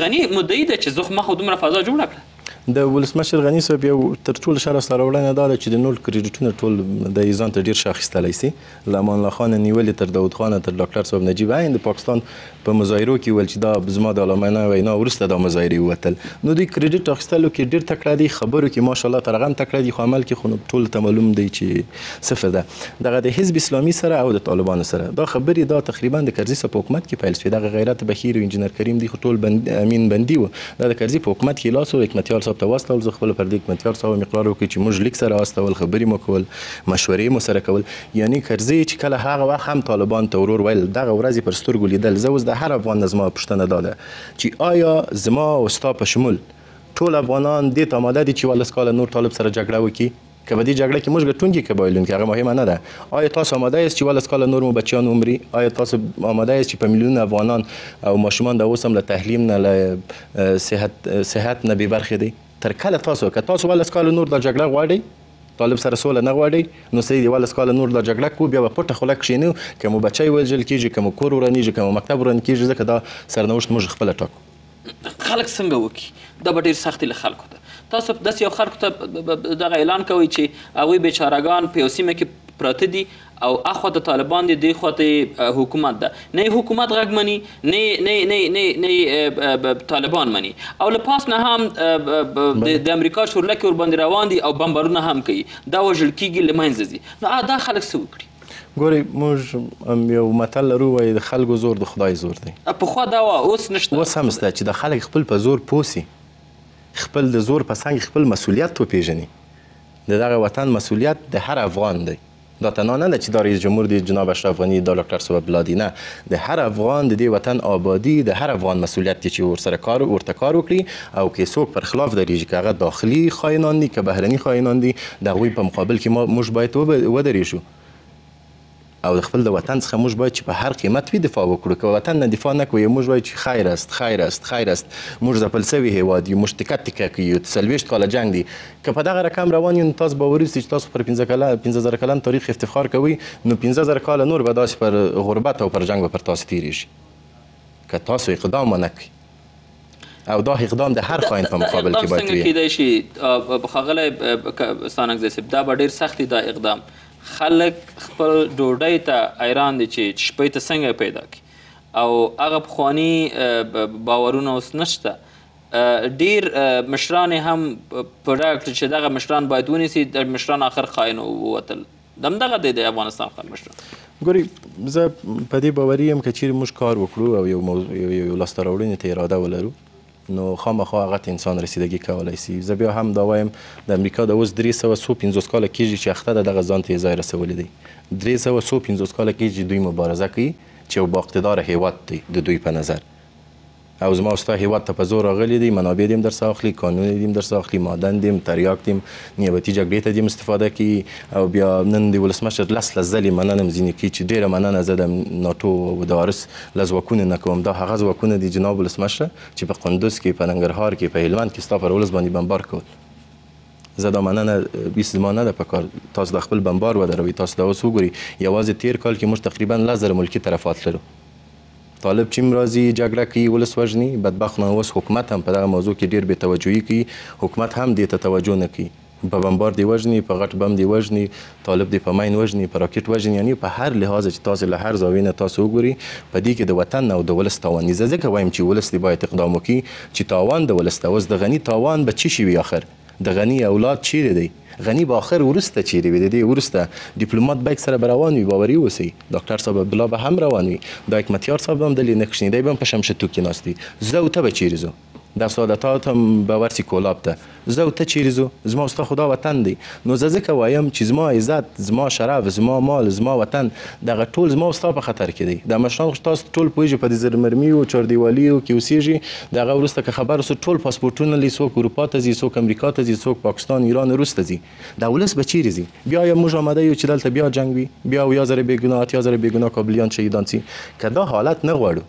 غنی مدعی ده چې زخمه خو دومره فضا جوړه کړه د ولسمشر غنی صاحب یو تر ټولو ښه راسته راوړنه دا چې د نول کریډیټونه ټول د ایزان ته ډیر ښه اخیستلی سي. له امان الله خان نیولې تر داود خان تر ډاکټر صاحب نجیب. عین د پاکستان په مظاهرو کې ول چې دا زما د علامه وینا ورسته د مظاهرې وتل نو دوی کریډیټ اخیستلو کې ډیر تکړه دي خبرو کې ماشاءالله تر هغه تکړه دي خو عمل کې خو ټول ته معلوم دی چې صفر ده. دغه د حزب اسلامي سره او د طالبانو سره. دا خبرې دا تقریبا د کرزي په حکومت کې پیل شوې. دغه غیرت بخیر او انجنیر کریم دی خو ټول بند امین بندي و دا د کرزي په حکومت کې لاس او حکمتیار صاحب ته واستول. زه خپل پر دې حکمتیار صاحب مقرار وکړي چې موږ لیک سره واستول خبرې مو کول مشورې مو سره کول. یعنی کرزي چې کله هغه وخت هم طالبان ته ورور ویل دغه ورځ پر سترګو لیدل. زه اوس د هر افغان نظم پښتنه داده. چې آیا زما او ستا په شمول ټول افغانان دې ته آماده دي چې ولسکاله نور طالب سره جګړه وکړي که په دې جګړه کې موږ ګټونکي قبایلون کې هغه مهمه نه ده. آیا تاسو آماده یاست چې ولسکاله نور مو بچیان عمري؟ آیا تاسو آماده یاست چې په میلیون افغانان او ماشومان د اوس هم له تعلیم نه له صحت صحت نه بې برخې دي؟ تر کله تاسو که تاسو ول اسکال نور د جګړه غواړئ طالب سره سوله نه غواړي نو صحیح دیوالس کاله نور دا جګړه کو بیا به پټه خوله کښېنو که مو بچی وژل کېږي که مو کور ورانېږي که مو مکتب وران کېږي ځکه دا سرنوشت موږ خپله ټاکو. خلک څنګه وکړي دا به ډېر سختي له خلکو ده. تاسو داسې یو خلکو ته دغه اعلان کوئ چې هغوی بیچارهګان په یو سیمه کې پراته دي او اخو د طالبان دي د خواته حکومت ده. نه حکومت غږ مني نه نه نه نه نه طالبان مني. او له پاس نه هم د امریکا شورلکه ور باندې روان دي او بمبارونه هم کوي. دا وژل کیږي لمنځه دي نو دا خلک څه وکړي؟ ګوري موږ یو متل لرو وای د خلکو زور د خدای زور دی. په خوا دا اوس نشته. اوس هم ست چې د خلک خپل په زور پوسی خپل د زور په څنګه خپل مسولیت تو پیژني د دغه وطن مسولیت د هر افغان دی دا تنها نه چې دا رئیس جمهور دی جناب اشرف غنی دا ډاکټر صاحب بلادی نه. د هر افغان د دې وطن آبادی د هر افغان مسولیت دی چې ورسره کار ورته کار وکړي او کې څوک پر خلاف دریږي که هغه داخلي خاینان دي که بهرني خاینان دي د هغوی په مقابل کې ما موږ باید ودرېږو او د خپل د وطن څخه موږ باید چې په هر قیمت وی دفاع وکړو. که وطن نه دفاع نه کوو موږ باید چې خیر است خیر است خیر است. موږ ځپل سوي هیواد یو موږ ټیکټ ټیکه کوي. څلوېښت کاله جنګ دی. که په دغه رقم روان یو تاسو باور چې تاسو پر 15 کاله 15000 کلن تاریخ افتخار کوي نو 15000 کاله نور به داسې پر غربت او پر جنگ به پر تاسو تیریږي. که تاسو اقدام ونه کړئ. او دا اقدام د هر خاين په مقابل کې باید وي. څنګه کېدای شي خغله ستانک زسب دا ډیر سختي دا اقدام خلک خپل ډوډۍ ته حیران دي چې شپې ته څنګه پیدا کی او هغه پخوانی باورونه اوس نشته. ډیر مشران هم ډاکټر چې دغه مشران باید ونیسي د مشران اخر خاين ووتل. دمدغه د افغانستان خلک مشران. ګوري زه په دې باوري یم چې چیرې موږ کار وکړو او یو موضوع یو لاسته راوړنې ته اراده ولرو نو خامخا هغه ته انسان رسیدګي کولای شي زه بیا هم دا وایم د امریکا د اوس 350 کال کېږي چې اخته دغه ځان ته ځای رسولې دي 350 کال کېږي دوی مبارزه کوي چې یو باقتدار هیواد دی د دوی په نظر او زما ستا هیواد ته په زور راغلی دی منابع دیم در اخلي قانون دیم در اخلي مادن دیم تریاک دیم نیابتي جګړې ته دیم استفاده کی او بیا نن دی ولسمشر لس لس ځلې مننه مزینه کی چې ډیره مننه زه د ناتو او د وارث لزوکونه نه کوم. دا هغه ځواکونه دي جناب ولسمشر چې په قندوز کې په ننګرهار کې په هلمند کې ستا پر ولس باندې بمبار کول زه دا مننه بیس ما نه ده په کار. تاسو د خپل بمبار ودروي تاسو دا اوس وګورئ. یوازې تیر کال کې موږ تقریبا لزر ملکی طرفات لرو طالب چې راځي جګړه کوي ولس وژني بدبخت نه اوس حکومت هم په دغه موضوع کې ډیر بې توجهي کوي حکومت هم دې ته توجه نه کوي په بمبار دی وژني په غټ بم دی وژني طالب دی په ماین وژني په راکټ وژني یعنی په هر لحاظ چې تاسو له هر زاویې نه تاسو وګوري. په دې کې د وطن او د ولس تاوان زه ځکه وایم چې ولس دی باید اقدام وکړي چې تاوان د ولس د غني تاوان به چی شي وي اخر د غني اولاد چیرې دی غنی به اخر ورسته چیرې وي؟ د دې ورسته diplomat bag سره به روان وي باوري اوسئ. ډاکټر صاحب بلا به هم روان وي. دا حکمتیار صاحب هم دلې نه کښینی دی به هم په شمشتو کې ناست دي زه او ته به چیرې ځو؟ دا سعادتات هم به ورسي کولاب ته زه او ته چیرې ځو؟ زما ستا خدا وطن دی. نو زه ځکه وایم چې زما عزت زما شرف زما مال زما وطن دغه ټول زما او ستا په خطر کې دی. د مشران خو تاسو ټول پوهېږئ په دې زرمرمیو چاردیوالیو کې اوسېږي د هغه وروسته که خبر اوسو ټول پاسپورټونه لري څوک اروپا ته ځي څوک امریکا ته ځي څوک پاکستان ایران وروسته ځي. دا ولس به چیرې ځي؟ بیا یا موږ آماده یو چې دلته بیا جنګ وي. بیا اویا زره بېګناه اتیا زره بېګناه کابلیان شهیدان سي. که دا حالت نه غواړو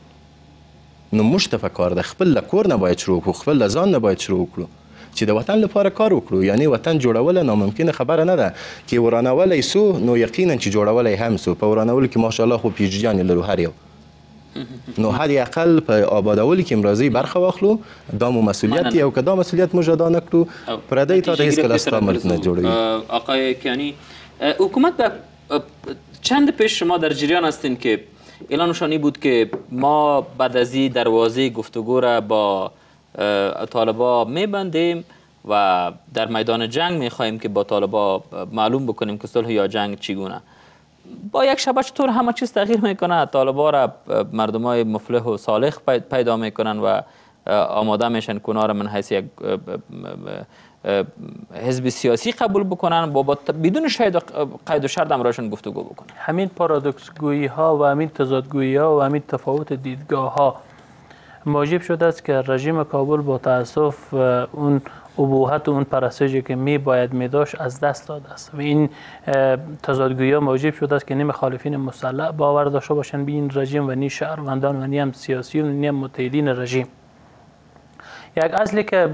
نو موږ ته پکار ده. خپل له کور نه باید شروع کړو خپل له ځان نه باید شروع کړو. چې د وطن لپاره کار وکړو. یعنی وطن جوړول ناممکنه خبره نه ده. کې ورانولای سو نو یقینا چې جوړولای هم سو. په ورانول کې ماشاءالله خو پیجیان لرو هر یو. نو هر اقل په آبادول کې امرازي برخه واخلو. دا مو مسئولیت دی او که دا مسئولیت موږ ادا نکړو پردی تا هیڅ کله استعمال نه جوړوي. آقای کیانی حکومت چند پیش شما در جریان هستین که اعلانشانی بود که ما بعد از این دروازه گفتگو را با طالبا میبندیم و در میدان جنگ می‌خواهیم که با طالبا معلوم بکنیم که صلح یا جنگ چگونه. با یک شبه چطور همه چیز تغییر می‌کنه. طالبا را مردم های مفلح و صالح پیدا می‌کنن و آماده میشن کنار من حیث یک حزب سیاسی قبول بکنن با, بدون شاید قید و شرط امراشون گفتگو بکنن. همین پارادوکس گویی ها و همین تضاد گویی ها و همین تفاوت دیدگاه ها موجب شده است که رژیم کابل با تاسف اون ابوهت و اون پرستشی که می باید می داشت از دست داده است. و این تضادگویی ها موجب شده است که نیم مخالفین مسلح باور داشته باشند به این رژیم و نی شهروندان و نیم سیاسیون و نیم متحدین رژیم. یک اصلی که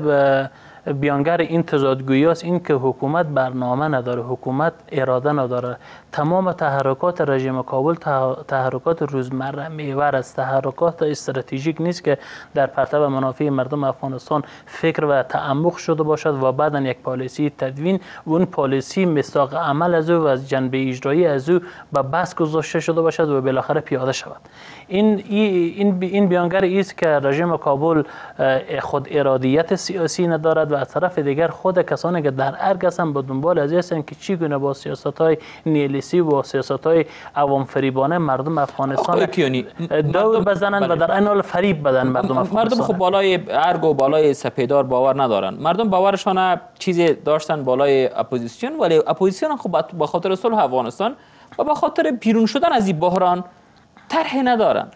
بیانگر این تضادگویی است. این که حکومت برنامه نداره حکومت اراده نداره. تمام تحرکات رژیم کابل تحرکات روزمره میور است. تحرکات استراتژیک نیست که در پرتب منافع مردم افغانستان فکر و تعمق شده باشد و بعدا یک پالیسی تدوین. و اون پالیسی مستاق عمل از او و از جنبه اجرایی از او به بس گذاشته شده باشد و بالاخره پیاده شود. این این این بیانگر است که رژیم کابل خود ارادیت سیاسی ندارد و از طرف دیگر خود کسانی که در ارگ هستند به دنبال از هستند که چگونه با سیاست های نیلیسی و سیاست های عوام فریبانه مردم افغانستان دور بزنند و در این حال فریب بدن مردم افغانستان مردم خب بالای ارگ و بالای سپیدار باور ندارن. مردم باورشان چیزی داشتن بالای اپوزیسیون ولی اپوزیسیون خب به خاطر صلح افغانستان و به خاطر بیرون شدن از این بحران طرحی ندارن.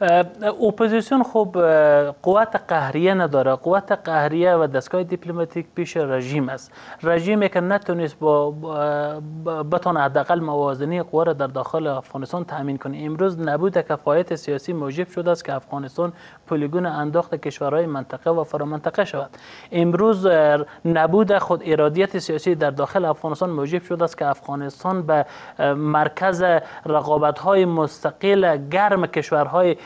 اپوزیسیون خب قوت قهریه نداره. قوت قهریه و دستگاه دیپلماتیک پیش رژیم است. رژیمی که نتونست با بتونه حداقل موازنه قوا را در داخل افغانستان تامین کنه. امروز نبود کفایت سیاسی موجب شده است که افغانستان پلیگون انداخت کشورهای منطقه و فرامنطقه شود. امروز نبود خود ارادیت سیاسی در داخل افغانستان موجب شده است که افغانستان به مرکز رقابت های مستقل گرم کشورهای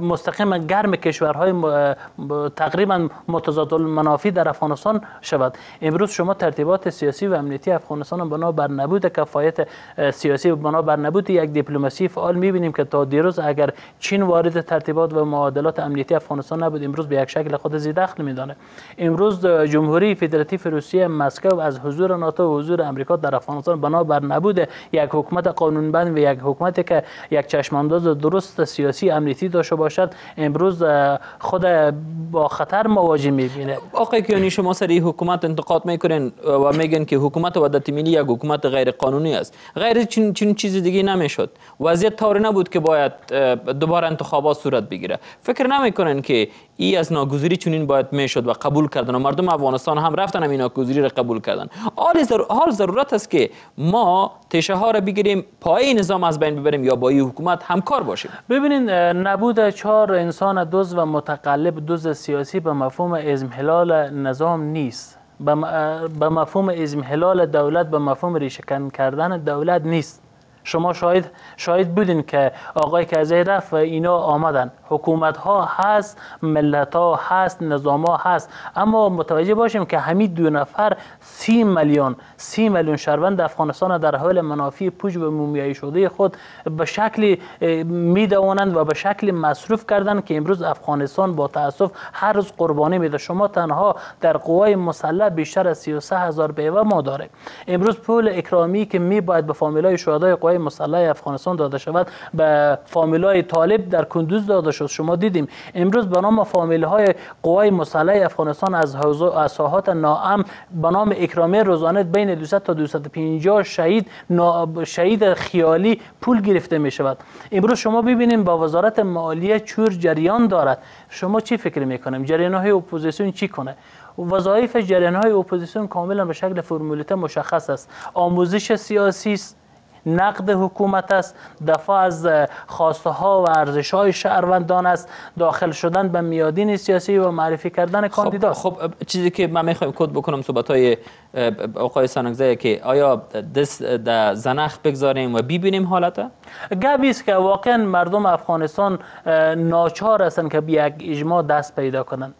مستقیم گرم کشورهای تقریبا متضاد المنافی در افغانستان شود. امروز شما ترتیبات سیاسی و امنیتی افغانستان بنا بر نبود کفایت سیاسی و بنا بر نبود یک دیپلماسی فعال می‌بینیم که تا دیروز اگر چین وارد ترتیبات و معادلات امنیتی افغانستان نبود امروز به یک شکل خود زی دخل میدانه. امروز جمهوری فدراتیو روسیه مسکو از حضور ناتو و حضور امریکا در افغانستان بنا بر نبود یک حکومت قانونبند و یک حکومتی که یک چشمانداز درست سیاسی امنیتی امنیتی داشته باشد امروز خود با خطر مواجه می‌بینه. آقای کیانی شما سر حکومت انتقاد می‌کنین و میگن که حکومت وحدت ملی یک حکومت غیر قانونی است. غیر چین, چین چیز دیگه نمی‌شد. وضعیت طور نبود که باید دوباره انتخابات صورت بگیره. فکر نمی‌کنن که ای از ناگزیری چنین باید می‌شد و قبول کردن و مردم افغانستان هم رفتن این ناگزیری را قبول کردن. حال ضرورت است که ما تشه ها را بگیریم پای نظام از بین ببریم یا با این حکومت همکار باشیم. ببینید نبود چهار انسان دوز و متقلب دوز سیاسی به مفهوم ازمهلال نظام نیست. به مفهوم ازمهلال دولت به مفهوم ریشکن کردن دولت نیست. شما شاید شاید بودین که آقای کزی رفت و اینا آمدن. حکومت ها هست ملت ها هست نظام ها هست. اما متوجه باشیم که همین دو نفر سی میلیون سی میلیون شهروند افغانستان در حال منافع پوچ و مومیایی شده خود به شکلی میدوانند و به شکل مصروف کردن که امروز افغانستان با تاسف هر روز قربانی میده. شما تنها در قوای مسلح بیشتر از 33 هزار بیوه ما داره امروز پول اکرامی که می باید به فامیلای شهدای مسلح افغانستان داده شود به فامیلای طالب در کندوز داده شد. شما دیدیم امروز به نام فامیل های قوای مسلح افغانستان از از ساحات ناام به نام اکرامی روزانه بین 200 تا 250 شهید شهید خیالی پول گرفته می شود. امروز شما ببینیم با وزارت مالیه چور جریان دارد. شما چی فکر می‌کنیم جریان های اپوزیسیون چی کنه؟ وظایف جریان های اپوزیسیون کاملا به شکل فرمولیته مشخص است. آموزش سیاسی است. نقد حکومت است. دفاع از خواسته ها و ارزش های شهروندان است. داخل شدن به میادین سیاسی و معرفی کردن کاندیدا خب, خب چیزی که من می‌خوایم کد بکنم صحبت های آقای سانگزه که آیا دست در زنخ بگذاریم و ببینیم حالت؟ گبی است که واقعا مردم افغانستان ناچار هستند که به یک اجماع دست پیدا کنند.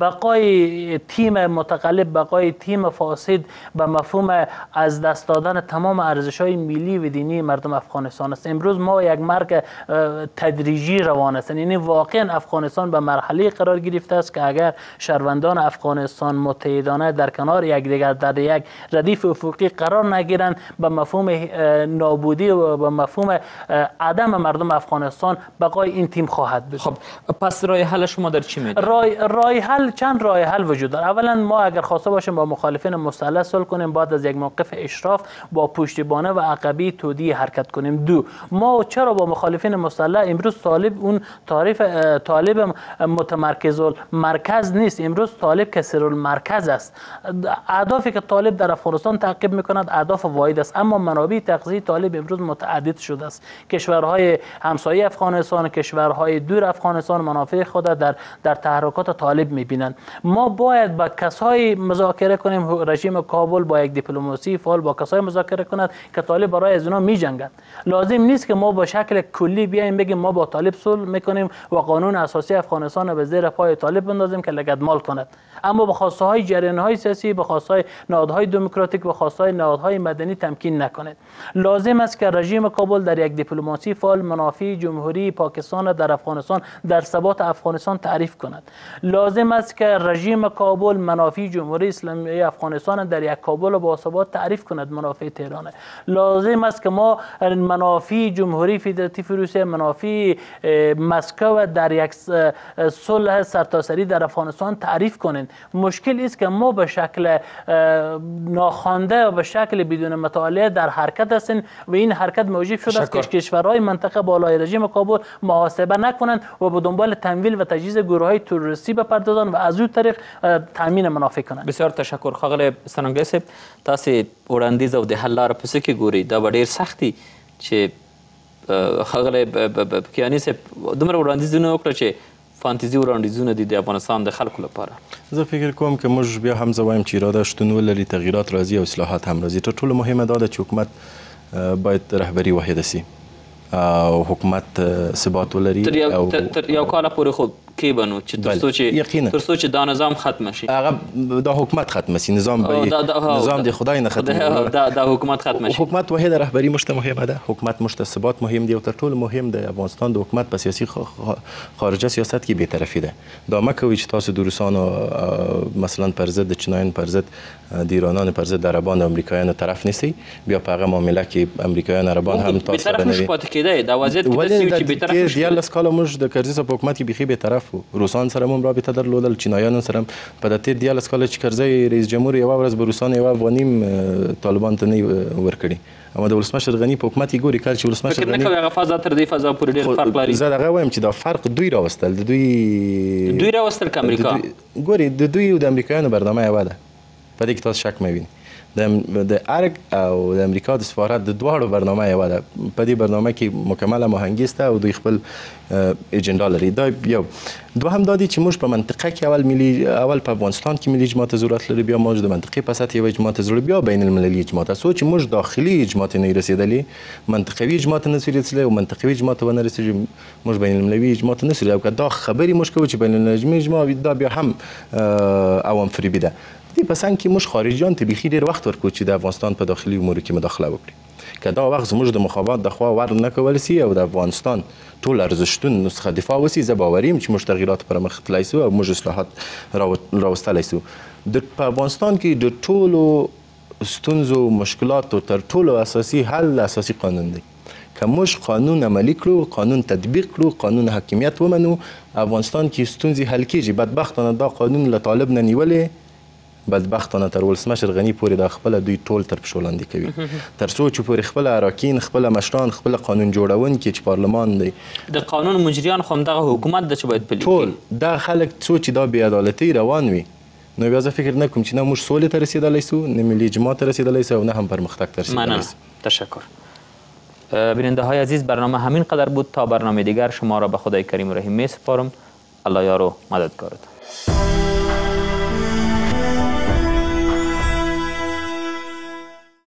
بقای تیم متقلب بقای تیم فاسد به مفهوم از دست دادن تمام ارزش های ملی و دینی مردم افغانستان است. امروز ما یک مرگ تدریجی روان است. یعنی واقعا افغانستان به مرحله قرار گرفته است که اگر شهروندان افغانستان متحدانه در کنار یکدیگر در یک ردیف افقی قرار نگیرند به مفهوم نابودی و به مفهوم عدم مردم افغانستان بقای این تیم خواهد بود. خب پس رای حل شما در چی میده رای, رای حل چند راه حل وجود داره؟ اولا ما اگر خواسته باشیم با مخالفین مسلح صلح کنیم بعد از یک موقف اشراف با پشتیبانه و عقبی تودی حرکت کنیم. دو ما چرا با مخالفین مسلح امروز طالب اون تعریف طالب متمرکز مرکز نیست. امروز طالب کسر المرکز است. اهدافی که طالب در افغانستان تعقیب می‌کند اهداف واحد است. اما منابع تغذیه طالب امروز متعدد شده است. کشورهای همسایه افغانستان کشورهای دور افغانستان منافع خود در در تحرکات طالب می‌بینند ما باید با کسای مذاکره کنیم رژیم کابل با یک دیپلماسی فعال با کسای مذاکره کند که طالب برای از اونا میجنگند. لازم نیست که ما با شکل کلی بیایم بگیم ما با طالب صلح می‌کنیم و قانون اساسی افغانستان به زیر پای طالب بندازیم که لگدمال کند. اما به خواسته های جریان های سیاسی به خواسته های نهادهای دموکراتیک و خواسته های نهادهای مدنی تمکین نکنید. لازم است که رژیم کابل در یک دیپلماسی فعال منافع جمهوری پاکستان در افغانستان در ثبات افغانستان تعریف کند. لازم که رژیم کابل منافع جمهوری اسلامی افغانستان در یک کابل با ثبات تعریف کند منافع تهران لازم است که ما منافع جمهوری فدراتیو روسیه منافع مسکو در یک صلح سرتاسری در افغانستان تعریف کنند مشکل است که ما به شکل ناخوانده و به شکل بدون مطالعه در حرکت هستیم و این حرکت موجب شده است که کشورهای منطقه بالای رژیم کابل محاسبه نکنند و به دنبال تمویل و تجهیز گروه های تروریستی بپردازند. و از اون طریق تامین منافع کنند بسیار تشکر. خغل سننګي صاحب تاسو وړاندیز او د حل لاره پس کې ګوري دا ډیر سختي چې خغل کیانی صاحب دومره وړاندیزونه وکړه چې فانتزي وړاندیزونه دي د افغانستان د خلکو لپاره. زه فکر کوم که موږ بیا هم زه وایم چې اراده شتون ولري تغییرات راځي او اصلاحات هم راځي تر ټولو مهمه دا ده چې حکومت باید رهبري واحده سي او حکومت ثبات ولري تر یو, تر یو کال پورې خو کې بنو؟ چې. ترڅو چې. ترڅو چې دا نظام ختم شي هغه دا حکومت ختم سي نظام به نظام دا- د خدای نه ختم دا دا, حکومت ختم شي حکومت واحد رهبری مشته مهمه ده. حکومت مشته ثبات مهم دی او تر ټولو مهم د افغانستان د حکومت په سیاسي خارجه سیاست کې بی‌طرفي ده. دا کوئ چې تاسو د روسانو اه، مثلا پر ضد د چینایانو پر ضد د ایرانانو پر ضد او امریکایانو طرف نیسئ. بیا په هغه معامله کې امریکایان عربان هم به تاسو سره طرف نه نشي دي پاتې کېدای دا وضعیت کې چې به طرف نشي. دیارلس کاله موږ د صاحب په حکومت کې بیخي بېطرف وو روسان سره هم رابطه درلودل چینایانو سره په د تیر دیارلس کاله چې کرزی رئیس جمهور یوه ورځ به افغاني هم اه، طالبان ته نه ورکړي. اما د ولسمشر غني په حکومت کې ګوري کله چې ولسمشر فکر نه فضا تر دې فضا پورې ډېر فرق لري؟ زه دغه وایم چې دا فرق دوی راوستل د دوی دوی راوستل که امریکا؟ ګوري د دوی او د امریکایانو برنامه یوه ده. په دې کې تاسو شک مه وینئ د ارګ او د امریکا د سفارت د دواړو برنامه یوه ده. په دې برنامه کې مکمله مهنګي شته او دوی خپل اه، اجنډا لري. دا یو. دوهم دا دی چې موږ په منطقه کې اول ملي اول په افغانستان کې ملي اجماع ته ضرورت لري بیا موږ د منطقې په سطح یو اجماع ته ضرورت بیا بین المللي اجماع ته. چې موږ داخلي اجماع نه رسیدلی منطقوي اجماع نه رسیدلی او منطقوي اجماع ته ونه رسیدلی موږ بین المللي اجماع نه رسیدلی او دا خبرې موږ کوو چې بین المللي اجماع دا بیا هم عوام فریبي ده. په څنګ کې موږ خارجیان ته بیخي ډېر وخت ورکړو چې د افغانستان په داخلي امورو کې مداخله وکړي که دا وخت زموږ د مخابرات د خوا ور نه کول سي او د افغانستان ټول ارزښتونه څخه دفاع وسی زه باوري یم چې موږ پر مخ تللی سو او موږ اصلاحات راو- راوستلی سو د په افغانستان کې د ټولو ستونزو مشکلاتو تر ټولو اساسي حل اساسي قانون دی. که موږ قانون عملی کړو قانون تطبیق کړو قانون حاکمیت ومنو. افغانستان کې ستونزې حل کیږي بدبختانه دا قانون له طالب نه نیولې بدبختانه تر ولسمشر غنی پورې دا خپل دوی ټول تر پښو لاندې کوي. تر څو چې پورې خپل اراکین خپل مشران خپل قانون جوړون کې چې پارلمان دی. د قانون مجریان خو همدغه حکومت ده چې باید پلي ټول. دا خلک څو چې دا بې عدالتي روان وي. نو بیا زه فکر نه کوم چې نه موږ سولې ته رسیدلی سو نه ملي اجماع ته رسیدلی سو او نه هم پرمختګ ته رسیدلی سو. تشکر. بیننده های عزیز برنامه همین قدر بود تا برنامه دیگر. شما را به خدای کریم رحیم می سپارم. الله یار و مددگارتان